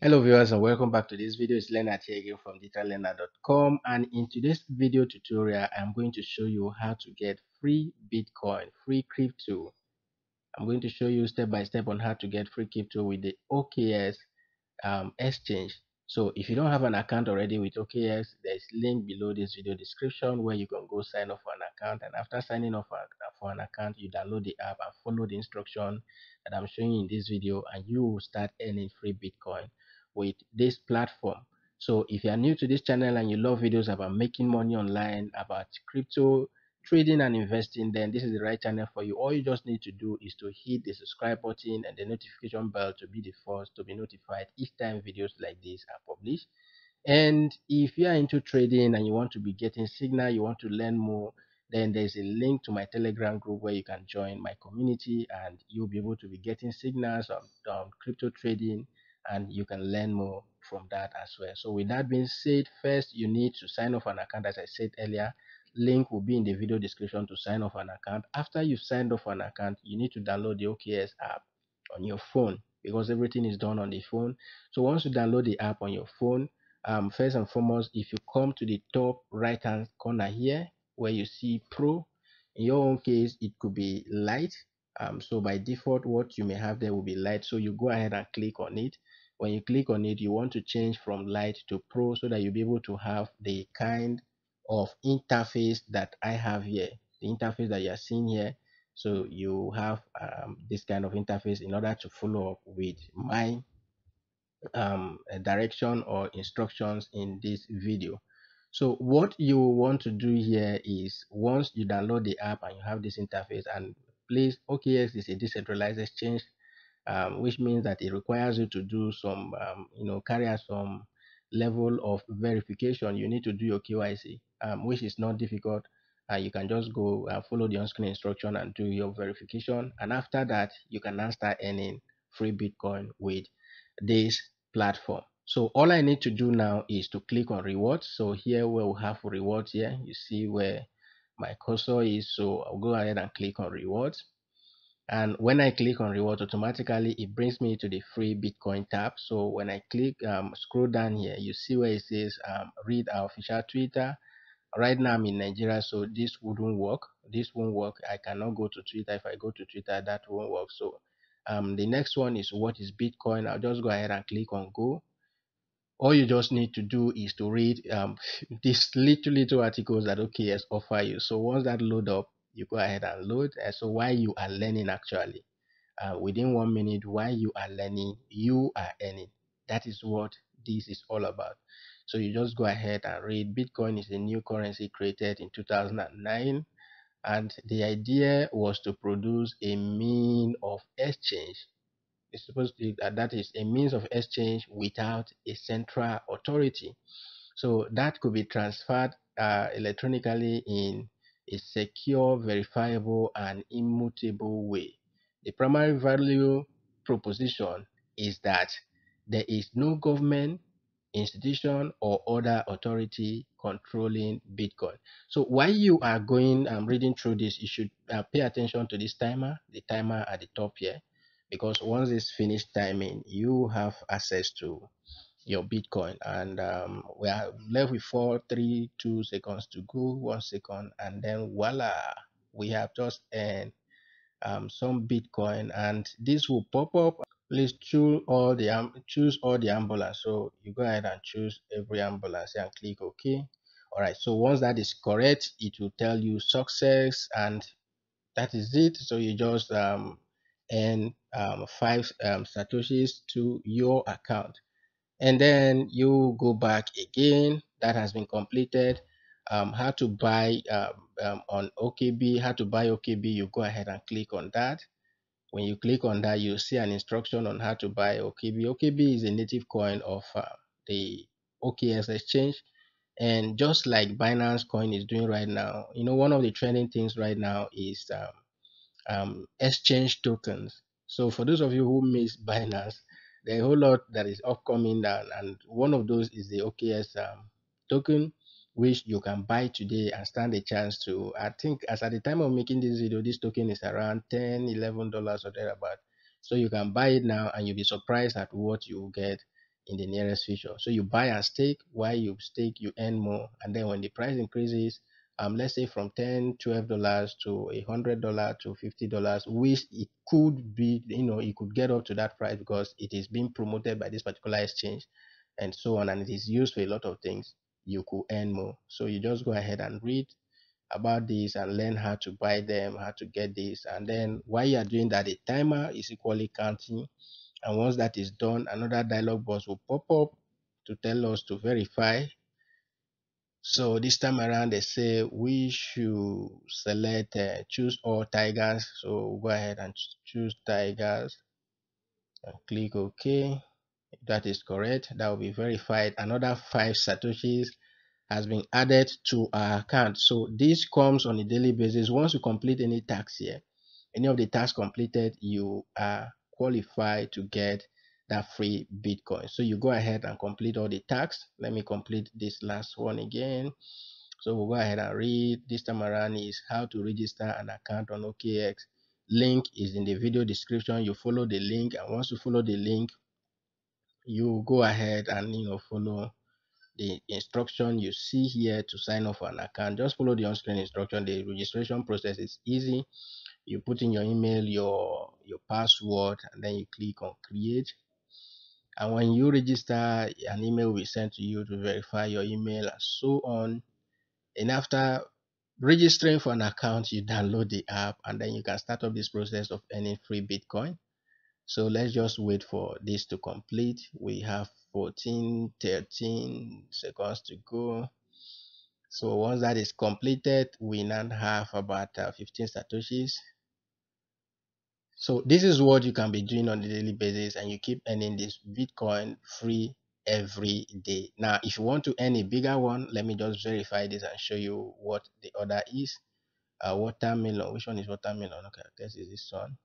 Hello viewers and welcome back to this video. It's Leonard here again from digitalleonard.com and in today's video tutorial I'm going to show you how to get free Bitcoin, free crypto. I'm going to show you step by step on how to get free crypto with the OKX um, exchange. So if you don't have an account already with OKX there's a link below this video description where you can go sign up for an account and after signing up for an account you download the app and follow the instruction that I'm showing you in this video and you will start earning free Bitcoin with this platform. So if you are new to this channel and you love videos about making money online, about crypto, trading and investing, then this is the right channel for you. All you just need to do is to hit the subscribe button and the notification bell to be the first to be notified each time videos like this are published. And if you are into trading and you want to be getting signal, you want to learn more, then there's a link to my telegram group where you can join my community and you'll be able to be getting signals on, on crypto trading and you can learn more from that as well. So with that being said, first you need to sign off an account as I said earlier. Link will be in the video description to sign off an account. After you've signed off an account, you need to download the OKX app on your phone because everything is done on the phone. So once you download the app on your phone, um, first and foremost, if you come to the top right hand corner here where you see Pro, in your own case, it could be light. Um, so by default, what you may have there will be light. So you go ahead and click on it when you click on it you want to change from light to pro so that you'll be able to have the kind of interface that I have here the interface that you're seeing here. So you have um, this kind of interface in order to follow up with my um, direction or instructions in this video. So what you want to do here is once you download the app and you have this interface and please OKX is a decentralized exchange um, which means that it requires you to do some, um, you know, carry out some level of verification. You need to do your KYC, um, which is not difficult. Uh, you can just go and follow the on-screen instruction and do your verification. And after that, you can now start earning free Bitcoin with this platform. So all I need to do now is to click on rewards. So here we'll have rewards here. You see where my cursor is. So I'll go ahead and click on rewards and when I click on reward automatically it brings me to the free Bitcoin tab. So when I click um, scroll down here you see where it says um, read our official Twitter. Right now I'm in Nigeria so this wouldn't work. This won't work. I cannot go to Twitter. If I go to Twitter that won't work. So um, the next one is what is Bitcoin? I'll just go ahead and click on go. All you just need to do is to read um, these little little articles that OKX offer you. So once that load up you go ahead and load. Uh, so while you are learning actually, uh, within one minute while you are learning, you are earning. That is what this is all about. So you just go ahead and read. Bitcoin is a new currency created in 2009 and the idea was to produce a mean of exchange it's supposed to uh, that is a means of exchange without a central authority so that could be transferred uh, electronically in a secure, verifiable, and immutable way. The primary value proposition is that there is no government, institution, or other authority controlling Bitcoin. So while you are going and um, reading through this, you should uh, pay attention to this timer, the timer at the top here, because once it's finished timing, you have access to your Bitcoin. And um, we are left with four, three, two seconds to go, one second, and then voila, we have just earned um, some Bitcoin, and this will pop up. Please choose all the um, choose all the ambulance. So you go ahead and choose every ambulance and click OK. All right. So once that is correct, it will tell you success, and that is it. So you just um, um, five um, satoshis to your account and then you go back again. That has been completed. Um, how to buy um, um, on OKB how to buy OKB you go ahead and click on that. When you click on that you see an instruction on how to buy OKB OKB is a native coin of uh, the OKX exchange. And just like Binance coin is doing right now you know one of the trending things right now is um, um, exchange tokens. So for those of you who miss Binance a whole lot that is upcoming and, and one of those is the OKX um, token which you can buy today and stand a chance to I think as at the time of making this video this token is around 10 11 dollars or thereabout so you can buy it now and you'll be surprised at what you will get in the nearest future. So you buy and stake. While you stake, you earn more. And then when the price increases, um, let's say from 10 12 dollars to a hundred dollar to 50 dollars which it could be you know it could get up to that price because it is being promoted by this particular exchange and so on and it is used for a lot of things you could earn more. So you just go ahead and read about this and learn how to buy them how to get this and then while you are doing that the timer is equally counting and once that is done another dialog box will pop up to tell us to verify so this time around they say we should select uh, choose all tigers. So go ahead and choose tigers and click ok. If that is correct that will be verified. Another five satoshis has been added to our account. So this comes on a daily basis. Once you complete any task here any of the tasks completed you are qualified to get that free Bitcoin. So you go ahead and complete all the tasks. Let me complete this last one again. So we'll go ahead and read. This time around is how to register an account on OKX. Link is in the video description. You follow the link, and once you follow the link, you go ahead and you know follow the instruction you see here to sign up for an account. Just follow the on-screen instruction. The registration process is easy. You put in your email, your your password, and then you click on create and when you register an email will be sent to you to verify your email. And so on. And after registering for an account you download the app and then you can start up this process of earning free bitcoin. So let's just wait for this to complete. We have 14 13 seconds to go. So once that is completed we now have about uh, 15 satoshis so this is what you can be doing on a daily basis and you keep earning this Bitcoin free every day. Now, if you want to earn a bigger one, let me just verify this and show you what the order is. Uh, watermelon, which one is watermelon? Okay, this is this one.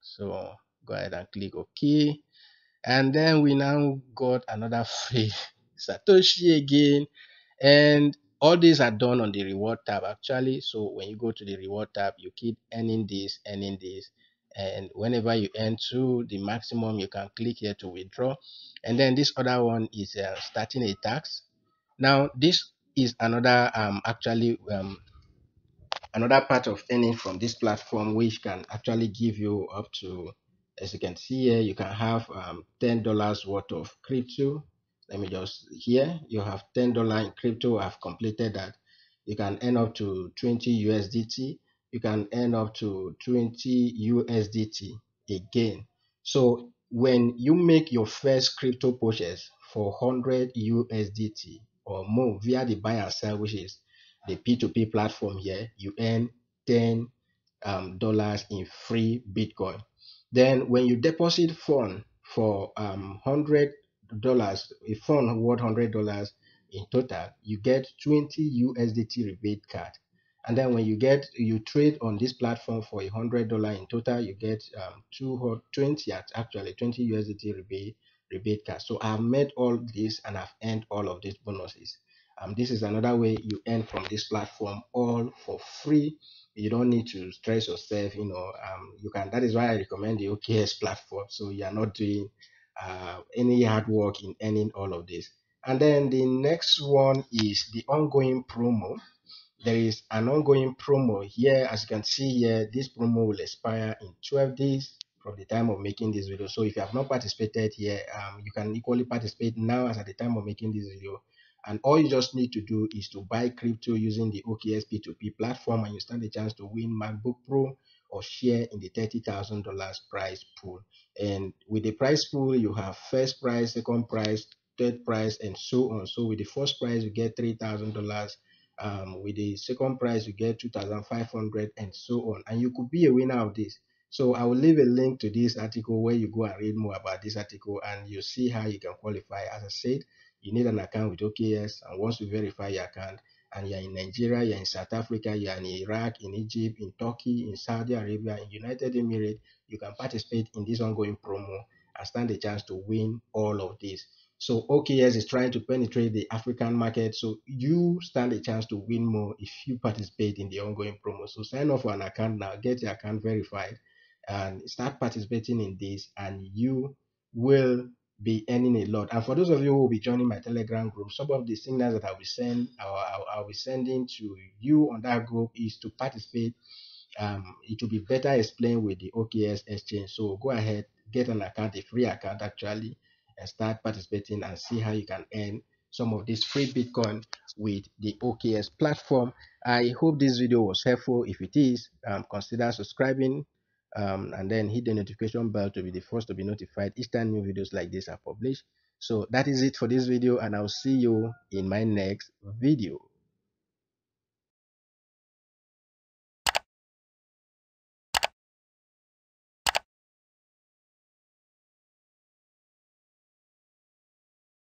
So go ahead and click OK. And then we now got another free Satoshi again. And all these are done on the reward tab actually. So when you go to the reward tab, you keep earning this, earning this and whenever you to the maximum you can click here to withdraw. And then this other one is uh, starting a tax. Now this is another um actually um another part of earning from this platform which can actually give you up to as you can see here you can have um, ten dollars worth of crypto. Let me just here you have ten dollar in crypto. I've completed that. You can earn up to 20 usdt you can earn up to 20 USDT again. So when you make your first crypto purchase for 100 USDT or more via the buy and sell, which is the P2P platform here, you earn 10 um, dollars in free Bitcoin. Then when you deposit fund for um, 100 dollars, a fund worth 100 dollars in total, you get 20 USDT rebate card and then when you get you trade on this platform for a hundred dollar in total you get um 220 actually 20 usdt rebate rebate card. So i've made all this and i've earned all of these bonuses. Um this is another way you earn from this platform all for free. You don't need to stress yourself you know um you can that is why i recommend the OKX platform. So you are not doing uh, any hard work in earning all of this. And then the next one is the ongoing promo there is an ongoing promo here. As you can see here this promo will expire in 12 days from the time of making this video. So if you have not participated here um, you can equally participate now as at the time of making this video. And all you just need to do is to buy crypto using the OKX P2P platform and you stand a chance to win MacBook Pro or share in the $30,000 prize pool. And with the prize pool you have first prize second prize third prize and so on. So with the first prize you get $3,000 um, with the second prize you get 2500 and so on. And you could be a winner of this. So i will leave a link to this article where you go and read more about this article and you see how you can qualify. As i said you need an account with OKX and once you verify your account and you're in Nigeria, you're in South Africa, you're in Iraq, in Egypt, in Turkey, in Saudi Arabia, in United Emirates, you can participate in this ongoing promo and stand a chance to win all of this. So OKX is trying to penetrate the African market. So you stand a chance to win more if you participate in the ongoing promo. So sign up for an account now, get your account verified, and start participating in this, and you will be earning a lot. And for those of you who will be joining my Telegram group, some of the signals that I'll be send I'll, I'll be sending to you on that group is to participate. Um, it will be better explained with the OKX exchange. So go ahead, get an account, a free account actually, and start participating and see how you can earn some of this free Bitcoin with the OKX platform. I hope this video was helpful. If it is, um, consider subscribing um, and then hit the notification bell to be the first to be notified each time new videos like this are published. So that is it for this video and I'll see you in my next video.